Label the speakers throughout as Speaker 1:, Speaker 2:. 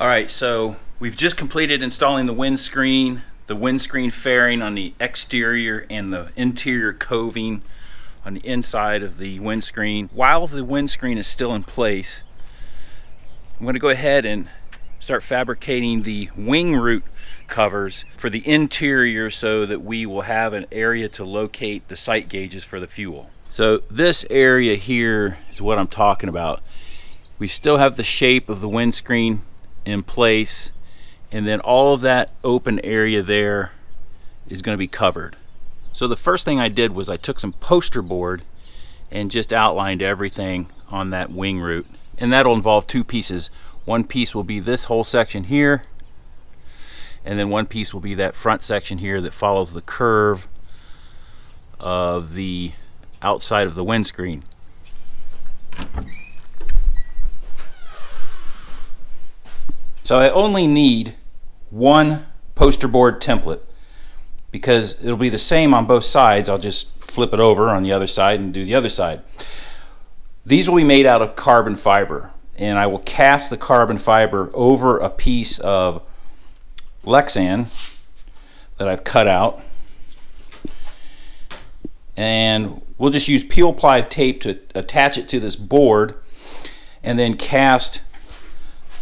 Speaker 1: All right, so we've just completed installing the windscreen, the windscreen fairing on the exterior and the interior coving on the inside of the windscreen. While the windscreen is still in place, I'm to go ahead and start fabricating the wing root covers for the interior so that we will have an area to locate the sight gauges for the fuel. So this area here is what I'm talking about. We still have the shape of the windscreen in place and then all of that open area there is going to be covered. So the first thing I did was I took some poster board and just outlined everything on that wing root. And that'll involve two pieces. One piece will be this whole section here and then one piece will be that front section here that follows the curve of the outside of the windscreen. So I only need one poster board template because it'll be the same on both sides. I'll just flip it over on the other side and do the other side. These will be made out of carbon fiber and I will cast the carbon fiber over a piece of Lexan that I've cut out and we'll just use peel ply tape to attach it to this board and then cast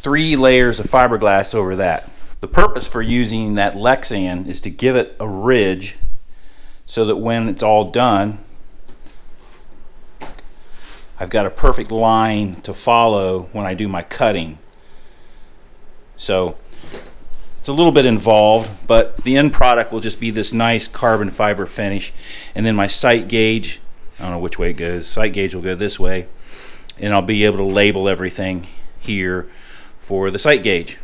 Speaker 1: three layers of fiberglass over that. The purpose for using that Lexan is to give it a ridge so that when it's all done, I've got a perfect line to follow when I do my cutting. So it's a little bit involved, but the end product will just be this nice carbon fiber finish. And then my sight gauge, I don't know which way it goes, sight gauge will go this way. And I'll be able to label everything here for the sight gauge.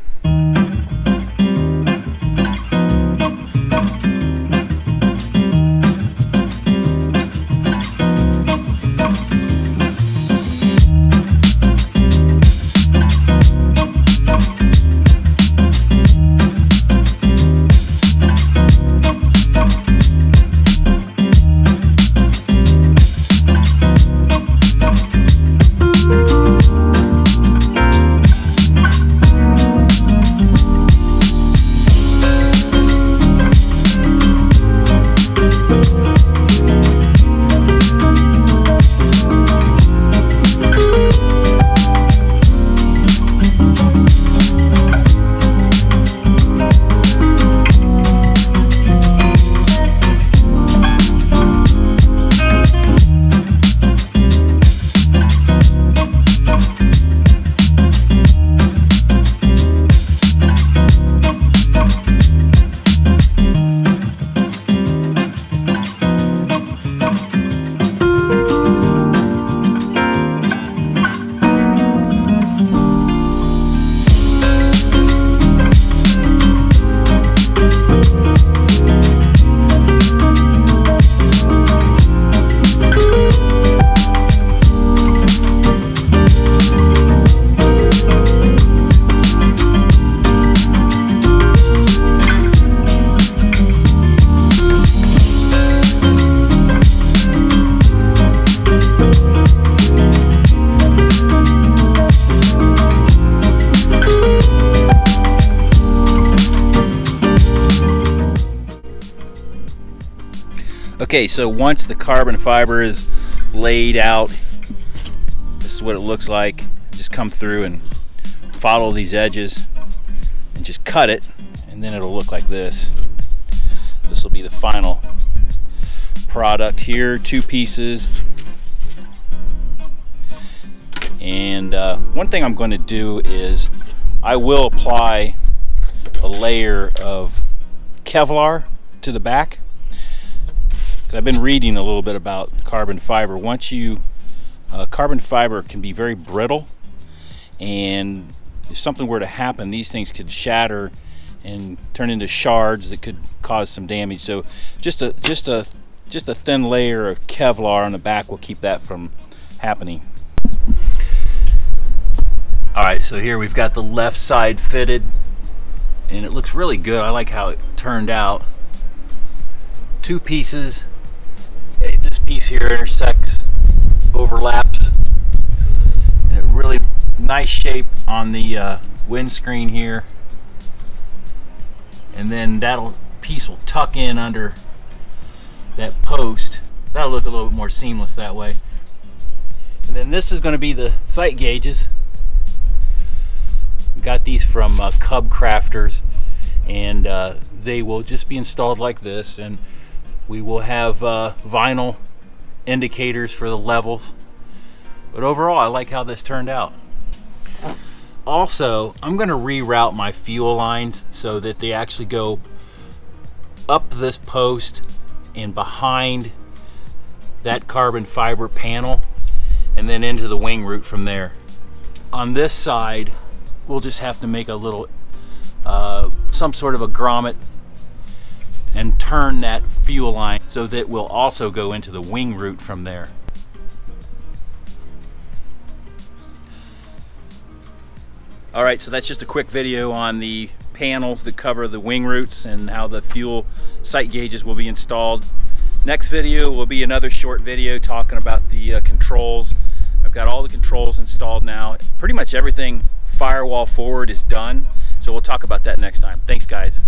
Speaker 1: Okay, so once the carbon fiber is laid out, this is what it looks like. Just come through and follow these edges and just cut it and then it'll look like this. This will be the final product here, two pieces. And uh, one thing I'm going to do is I will apply a layer of Kevlar to the back I've been reading a little bit about carbon fiber. Once you, uh, carbon fiber can be very brittle and if something were to happen, these things could shatter and turn into shards that could cause some damage. So just a, just a, just a thin layer of Kevlar on the back will keep that from happening. All right, so here we've got the left side fitted and it looks really good. I like how it turned out. Two pieces piece here intersects, overlaps, and it really nice shape on the uh, windscreen here. And then that'll piece will tuck in under that post. That'll look a little bit more seamless that way. And then this is going to be the sight gauges. We got these from uh, Cub Crafters and uh, they will just be installed like this and we will have uh, vinyl indicators for the levels. But overall I like how this turned out. Also I'm going to reroute my fuel lines so that they actually go up this post and behind that carbon fiber panel and then into the wing root from there. On this side we'll just have to make a little uh, some sort of a grommet and turn that fuel line so that we'll also go into the wing root from there. All right, so that's just a quick video on the panels that cover the wing roots and how the fuel sight gauges will be installed. Next video will be another short video talking about the uh, controls. I've got all the controls installed now. Pretty much everything firewall forward is done. So we'll talk about that next time. Thanks, guys.